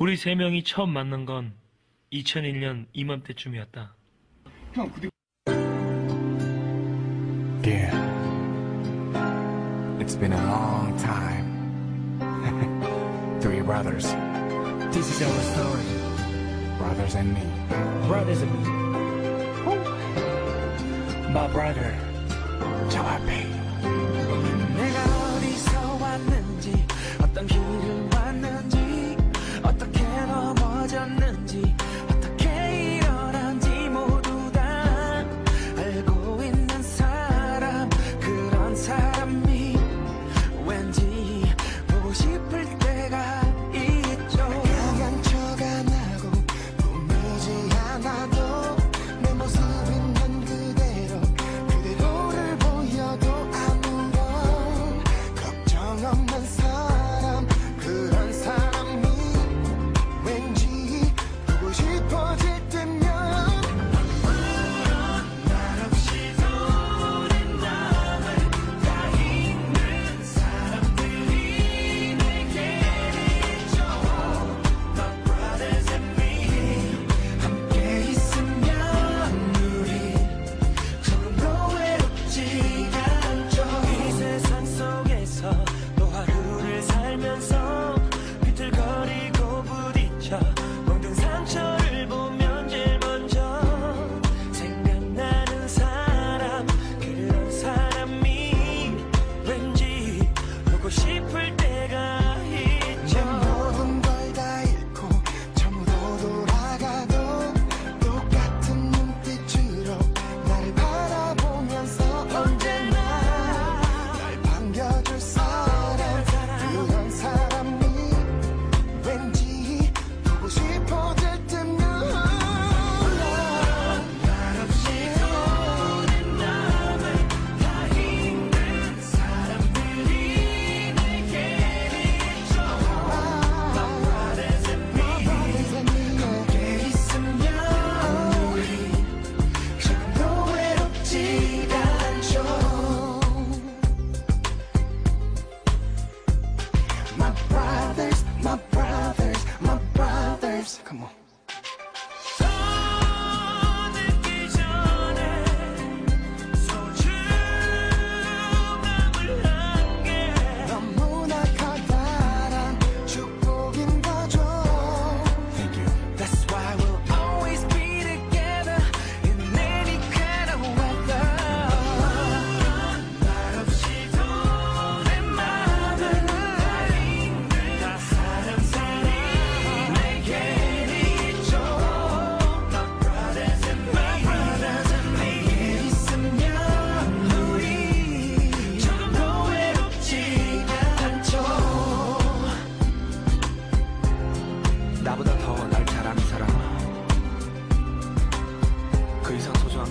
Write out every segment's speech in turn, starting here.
우리 세 명이 처음 만난 건 2001년 이맘때쯤이었다. 형, 그때... Yeah. It's been a long time. Three brothers. This is our story. Brothers and me. Brothers and me. Woo. My brother. 저와 베이. 내가 어디서 왔는지 어떤 힘 Come on.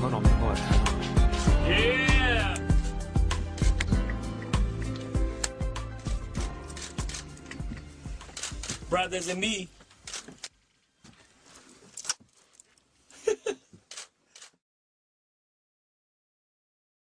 건 없는 것 같아요. Yeah. Brothers and me.